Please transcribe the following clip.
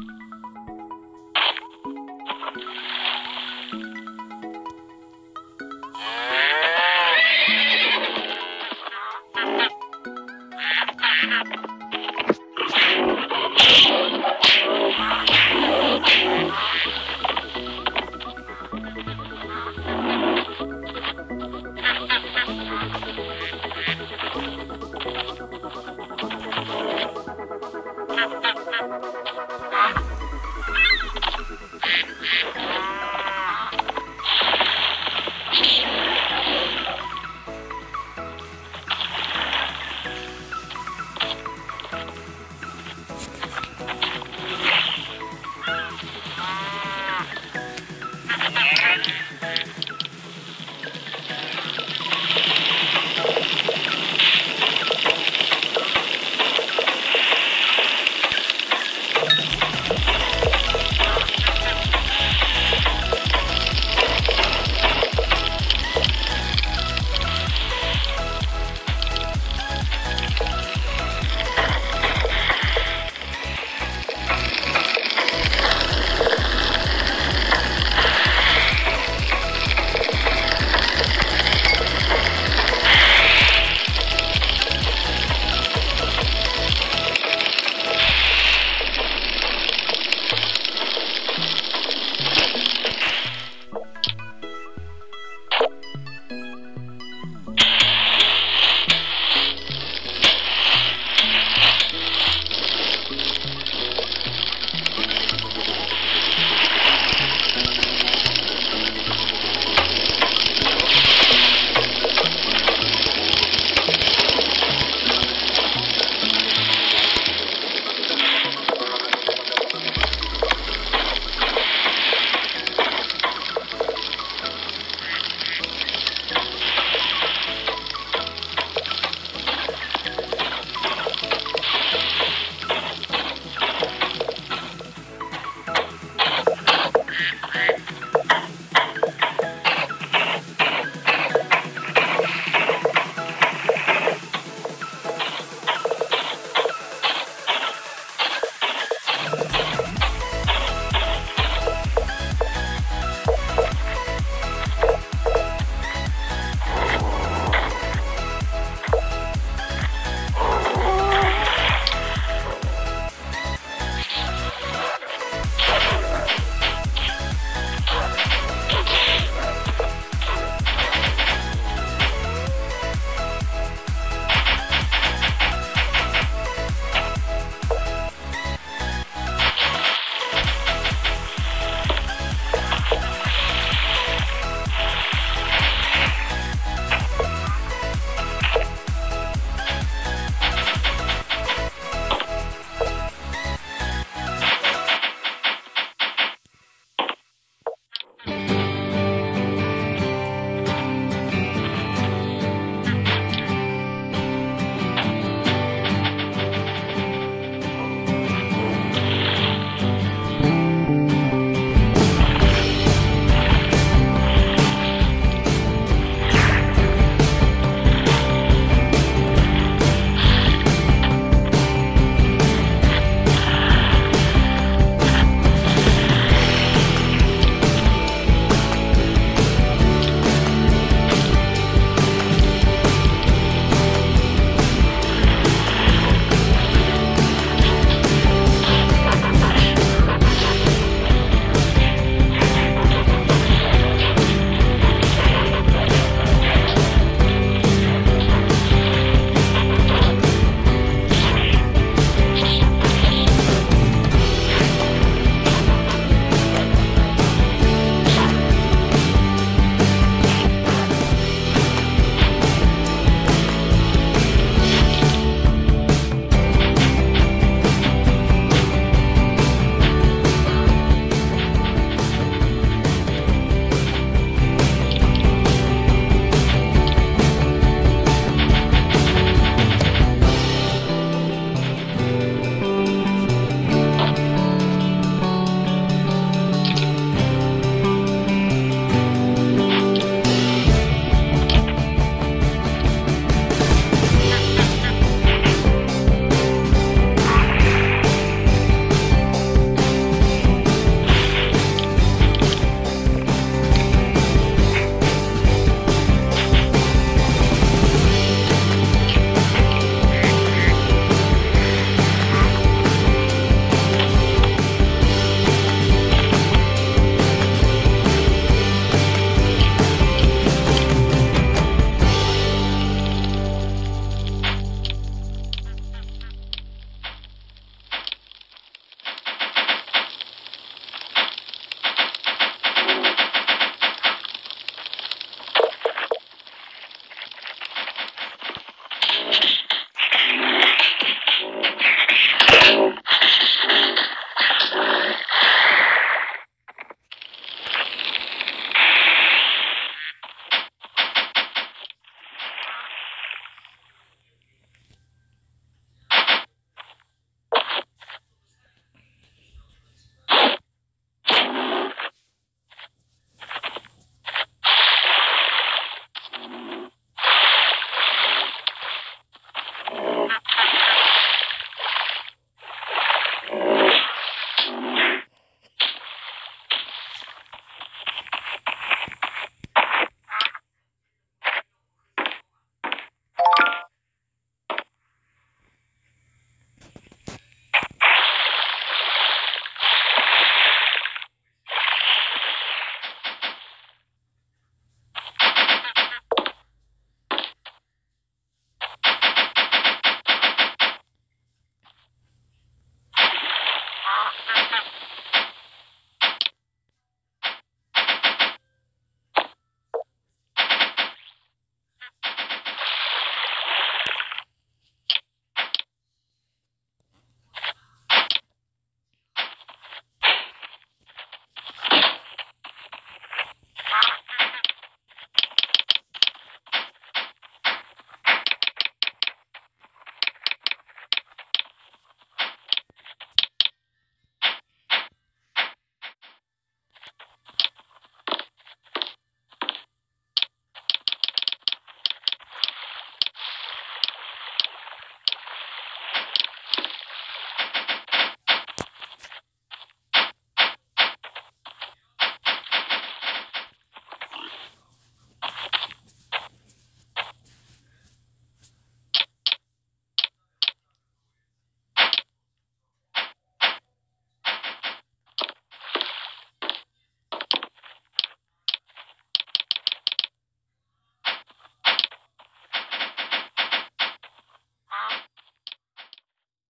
you Thank